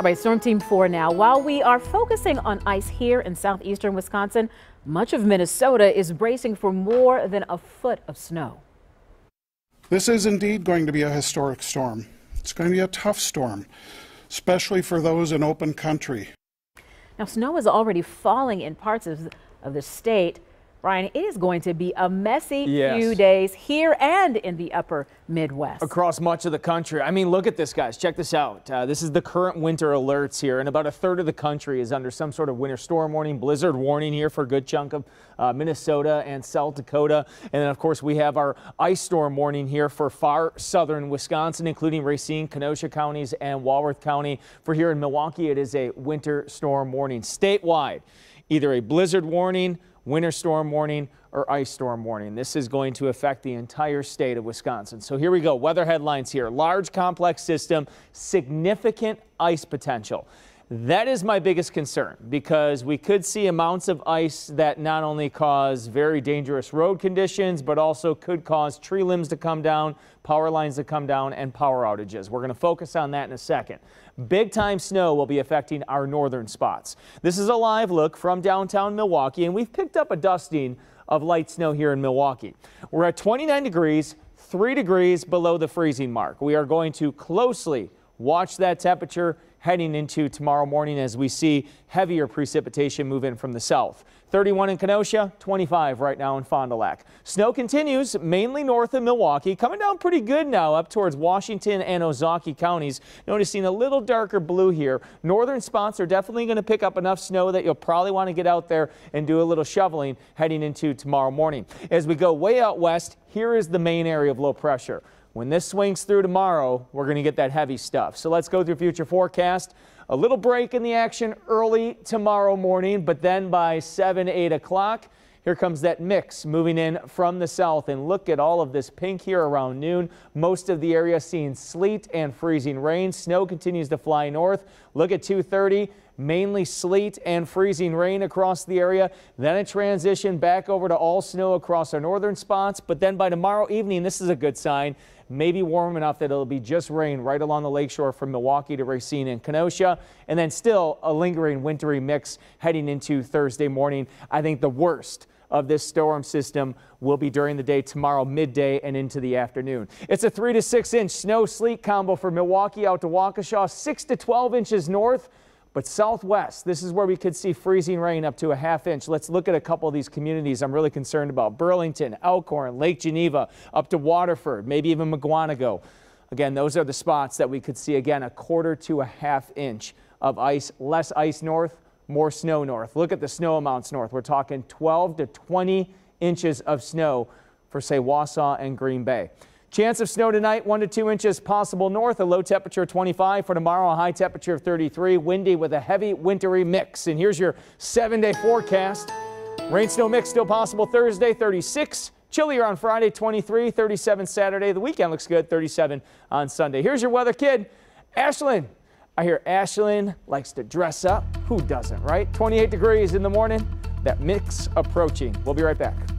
All right, Storm Team 4 now. While we are focusing on ice here in southeastern Wisconsin, much of Minnesota is bracing for more than a foot of snow. This is indeed going to be a historic storm. It's going to be a tough storm, especially for those in open country. Now, snow is already falling in parts of, of the state. Brian, it is going to be a messy yes. few days here and in the upper Midwest. Across much of the country. I mean, look at this, guys. Check this out. Uh, this is the current winter alerts here, and about a third of the country is under some sort of winter storm warning, blizzard warning here for a good chunk of uh, Minnesota and South Dakota. And then, of course, we have our ice storm warning here for far southern Wisconsin, including Racine, Kenosha counties, and Walworth County. For here in Milwaukee, it is a winter storm warning statewide. Either a blizzard warning, winter storm warning or ice storm warning. This is going to affect the entire state of Wisconsin. So here we go. Weather headlines here. Large complex system, significant ice potential. That is my biggest concern because we could see amounts of ice that not only cause very dangerous road conditions, but also could cause tree limbs to come down, power lines to come down, and power outages. We're going to focus on that in a second. Big time snow will be affecting our northern spots. This is a live look from downtown Milwaukee, and we've picked up a dusting of light snow here in Milwaukee. We're at 29 degrees, 3 degrees below the freezing mark. We are going to closely watch that temperature heading into tomorrow morning as we see heavier precipitation move in from the south. 31 in Kenosha, 25 right now in Fond du Lac. Snow continues mainly north of Milwaukee, coming down pretty good now up towards Washington and Ozaukee counties. Noticing a little darker blue here. Northern spots are definitely going to pick up enough snow that you'll probably want to get out there and do a little shoveling heading into tomorrow morning. As we go way out west, here is the main area of low pressure. When this swings through tomorrow, we're going to get that heavy stuff. So let's go through future forecast. A little break in the action early tomorrow morning, but then by 7, 8 o'clock, here comes that mix moving in from the south. And look at all of this pink here around noon. Most of the area seeing sleet and freezing rain. Snow continues to fly north. Look at 230 mainly sleet and freezing rain across the area. Then a transition back over to all snow across our northern spots. But then by tomorrow evening, this is a good sign maybe warm enough that it'll be just rain right along the lakeshore from Milwaukee to Racine and Kenosha. And then still a lingering wintry mix heading into Thursday morning. I think the worst of this storm system will be during the day tomorrow midday and into the afternoon. It's a 3 to 6 inch snow sleet combo for Milwaukee out to Waukesha, 6 to 12 inches north. But southwest, this is where we could see freezing rain up to a half inch. Let's look at a couple of these communities I'm really concerned about. Burlington, Elkhorn, Lake Geneva, up to Waterford, maybe even Mukwonago. Again, those are the spots that we could see again a quarter to a half inch of ice, less ice north, more snow north. Look at the snow amounts north. We're talking 12 to 20 inches of snow for say Wausau and Green Bay. Chance of snow tonight, 1 to 2 inches possible north, a low temperature 25 for tomorrow, a high temperature of 33, windy with a heavy wintry mix. And here's your seven day forecast. Rain snow mix still possible Thursday, 36. Chillier on Friday, 23, 37 Saturday. The weekend looks good, 37 on Sunday. Here's your weather kid, Ashlyn. I hear Ashlyn likes to dress up. Who doesn't, right? 28 degrees in the morning. That mix approaching. We'll be right back.